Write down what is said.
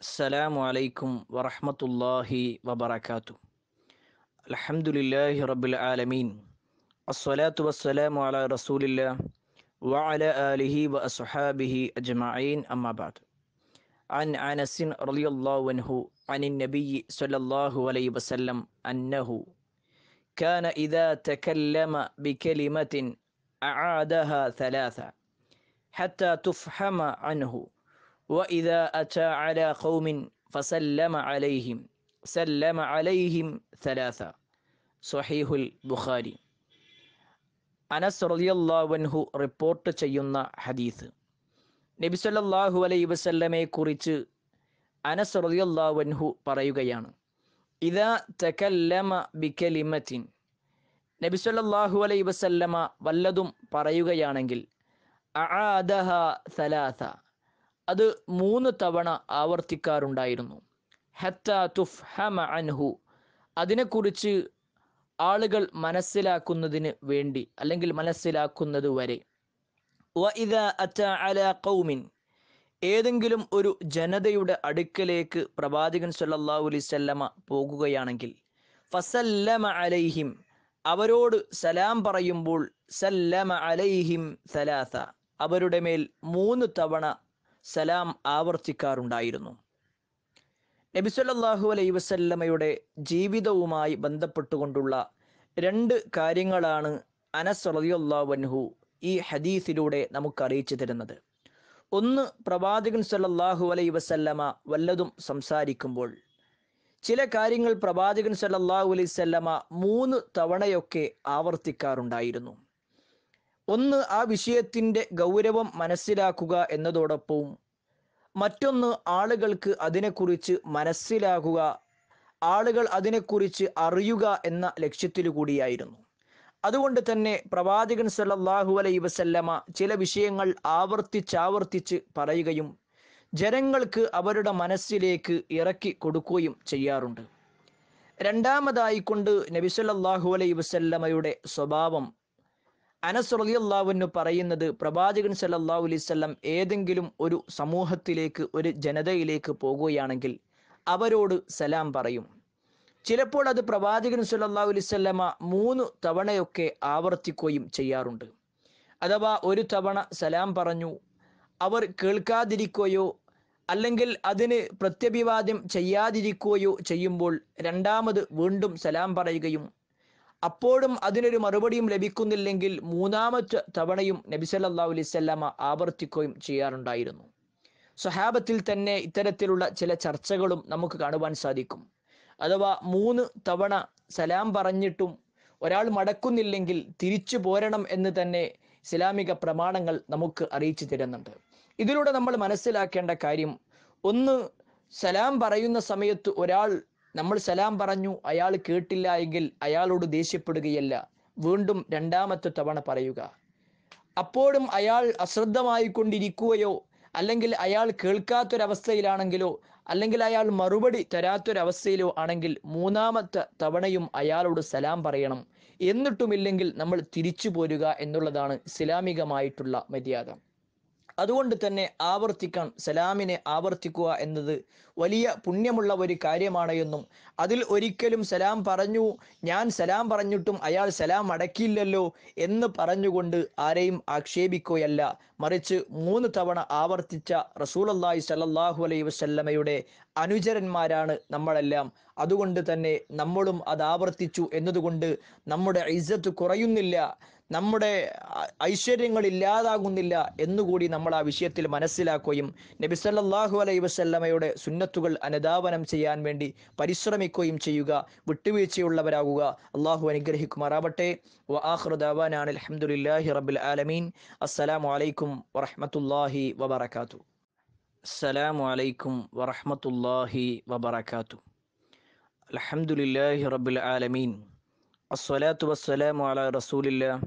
السلام عليكم ورحمة الله وبركاته. الحمد لله رب العالمين. الصلاة والسلام على رسول الله وعلى آله وأصحابه أجمعين أما بعد. عن أنس رضي الله عنه عن النبي صلى الله عليه وسلم أنه كان إذا تكلم بكلمة أعادها ثلاثة حتى تفهم عنه. وإذا أتى على قوم فسلم عليهم سلم عليهم ثلاثة صحيح البخاري അനസ് റളിയല്ലാഹു റിപ്പോർട്ട് ചെയ്യുന്ന ഹദീസ് നബി സല്ലല്ലാഹു അലൈഹി വസല്ലമയെ കുറിച്ച് അനസ് റളിയല്ലാഹു പറയുകയാണ് ഇദാ തകല്ലമ ബികലിമത്തിൻ നബി സല്ലല്ലാഹു അലൈഹി വസല്ലമ വല്ലതും പറയുകയാണെങ്കിൽ അആദഹ സലാസ അത് മൂന്ന് തവണ ആവർത്തിക്കാറുണ്ടായിരുന്നു. ഹത്ത തുഫ്ഹമ അൻഹു. അതിനെക്കുറിച്ച് ആളുകൾ മനസ്സിലാക്കുന്നതിന് വേണ്ടി അല്ലെങ്കിൽ മനസ്സിലാക്കുന്നത് വരെ. ഏതെങ്കിലും ഒരു ജനതയുടെ അടുക്കലേക്ക് പ്രവാചകൻ സല്ലല്ലാഹു അലൈഹി വസല്ലമ പോകുകയാണെങ്കിൽ ഫസല്ലമ അലൈഹിം. അവരോട് സലാം പറയുമ്പോൾ സല്ലമ അലൈഹിം സലാസ. അവരുടെ മേൽ മൂന്ന് തവണ സലാം ആവർത്തിക്കാറുണ്ടായിരുന്നു. നബി സല്ലല്ലാഹു അലൈഹി വസല്ലമയുടെ ജീവിതവുമായി ബന്ധപ്പെട്ടുകൊണ്ടുള്ള രണ്ട് കാര്യങ്ങളാണ് അനസ് റളിയല്ലാഹു അൻഹു ഈ ഹദീസിലൂടെ നമുക്ക് അറിയിച്ചു തരുന്നത്. ഒന്ന് പ്രവാചകൻ സല്ലല്ലാഹു അലൈഹി വസല്ലമ വല്ലതും സംസാരിക്കുമ്പോൾ ചില കാര്യങ്ങൾ പ്രവാചകൻ സല്ലല്ലാഹു അലൈഹി വസല്ലമ മൂന്ന് തവണയൊക്കെ ആവർത്തിക്കാറുണ്ടായിരുന്നു. ഒന്ന് ആ വിഷയത്തിന്റെ ഗൗരവം മനസ്സിലാക്കുക എന്നതോടൊപ്പവും മറ്റൊന്ന് ആളുകൾക്ക് അതിനെക്കുറിച്ച് മനസ്സിലാകുക ആളുകൾ അതിനെക്കുറിച്ച് അറിയുക എന്ന ലക്ഷ്യത്തിലു കൂടിയായിരുന്നു. അതുകൊണ്ട് തന്നെ പ്രവാചകൻ സല്ലല്ലാഹു അലൈ വസല്ലമ ചില വിഷയങ്ങൾ ആവർത്തിച്ചാവർത്തിച്ച് പറയുകയും ജനങ്ങൾക്ക് അവരുടെ മനസ്സിലേക്ക് ഇറക്കി കൊടുക്കുകയും ചെയ്യാറുണ്ട്. രണ്ടാമതായിക്കൊണ്ട് നബി അലൈ വസല്ലമയുടെ സ്വഭാവം അനസ് റളിയല്ലാഹുവിന് പറയുന്നത് പ്രവാചകൻ സല്ലല്ലാഹു അലൈഹി വസല്ലം ഏതെങ്കിലും ഒരു സമൂഹത്തിലേക്ക് ഒരു ജനതയിലേക്ക് പോകുകയാണെങ്കിൽ അവരോട് സലാം പറയും. ചിലപ്പോൾ അത് പ്രവാചകൻ സല്ലല്ലാഹു അലൈഹി വസല്ലമ മൂന്ന് തവണയൊക്കെ ആവർത്തിക്കുകയും ചെയ്യാറുണ്ട്. അഥവാ ഒരു തവണ സലാം പറഞ്ഞു അവർ കേൾക്കാതിരിക്കുകയോ അല്ലെങ്കിൽ അതിന് പ്രത്യഭിവാദ്യം ചെയ്യാതിരിക്കുകയോ ചെയ്യുമ്പോൾ രണ്ടാമത് വീണ്ടും സലാം പറയുകയും അപ്പോഴും അതിനൊരു മറുപടിയും ലഭിക്കുന്നില്ലെങ്കിൽ മൂന്നാമത്തെ തവണയും നബി സല്ലല്ലാഹു അലൈഹി വസല്ലമ ആവർത്തിക്കുകയും ചെയ്യാറുണ്ടായിരുന്നു. സ്വഹാബത്തിൽ തന്നെ ഇത്തരത്തിലുള്ള ചില ചർച്ചകളും നമുക്ക് കാണുവാൻ സാധിക്കും. അഥവാ മൂന്ന് തവണ സലാം പറഞ്ഞിട്ടും ഒരാൾ മടക്കുന്നില്ലെങ്കിൽ തിരിച്ചു പോരണം എന്ന് തന്നെ ഇസ്ലാമിക പ്രമാണങ്ങൾ നമുക്ക് അറിയിച്ചു തരുന്നുണ്ട്. ഇതിലൂടെ നമ്മൾ മനസ്സിലാക്കേണ്ട കാര്യം ഒന്ന് സലാം പറയുന്ന സമയത്ത് ഒരാൾ നമ്മൾ സലാം പറഞ്ഞു അയാൾ കേട്ടില്ല എങ്കിൽ അയാളോട് ദേഷ്യപ്പെടുകയല്ല. വീണ്ടും രണ്ടാമത്തെ തവണ പറയുക. അപ്പോഴും അയാൾ അശ്രദ്ധമായി കൊണ്ടിരിക്കുകയോ അല്ലെങ്കിൽ അയാൾ കേൾക്കാത്തൊരവസ്ഥയിലാണെങ്കിലോ അല്ലെങ്കിൽ അയാൾ മറുപടി തരാത്തൊരവസ്ഥയിലോ ആണെങ്കിൽ മൂന്നാമത്തെ തവണയും അയാളോട് സലാം പറയണം. എന്നിട്ടുമില്ലെങ്കിൽ നമ്മൾ തിരിച്ചു പോരുക എന്നുള്ളതാണ് ഇസ്ലാമികമായിട്ടുള്ള മര്യാദ. അതുകൊണ്ട് തന്നെ ആവർത്തിക്കാൻ സലാമിനെ ആവർത്തിക്കുക എന്നത് വലിയ പുണ്യമുള്ള ഒരു കാര്യമാണ് എന്നും. അതിൽ ഒരിക്കലും സലാം പറഞ്ഞു ഞാൻ സലാം പറഞ്ഞിട്ടും അയാൾ സലാം അടക്കിയില്ലല്ലോ എന്ന് പറഞ്ഞുകൊണ്ട് ആരെയും ആക്ഷേപിക്കുകയല്ല. മറിച്ച് മൂന്ന് തവണ ആവർത്തിച്ച റസൂലല്ലാഹി സല്ലല്ലാഹു അലൈഹി വസല്ലമയുടെ അനുചരന്മാരാണ് നമ്മളെല്ലാം. അതുകൊണ്ട് തന്നെ നമ്മളും അത് ആവർത്തിച്ചു എന്നതുകൊണ്ട് നമ്മുടെ ഇജ്ജത്ത് കുറയുന്നില്ല നമ്മുടെ ഐശ്വര്യങ്ങൾ ഇല്ലാതാകുന്നില്ല എന്നുകൂടി നമ്മൾ ആ വിഷയത്തിൽ മനസ്സിലാക്കുകയും നബിസല്ലാഹു അലൈ വസല്ലമയുടെ സുന്നത്തുകൾ അനുധാവനം ചെയ്യാൻ വേണ്ടി പരിശ്രമിക്കുകയും ചെയ്യുക വിട്ടുവീഴ്ചയുള്ളവരാകുക. അള്ളാഹു അനുഗ്രഹിക്കുമാറാവട്ടെ. വആഖിറു ദഅവാനാണ് അൽഹംദുലില്ലാഹി റബ്ബിൽ ആലമീൻ. അസ്സലാമു അലൈക്കും വറഹ്മത്തുള്ളാഹി വബറകാതുഹു അസ്സലാമു അലൈക്കും വറഹ്മത്തുള്ളാഹി വബറകാതുഹു അൽഹംദുലില്ലാഹി റബ്ബിൽ ആലമീൻ. അസ്സലാത്തു വസ്സലാമു അലാ റസൂലില്ലാഹ്.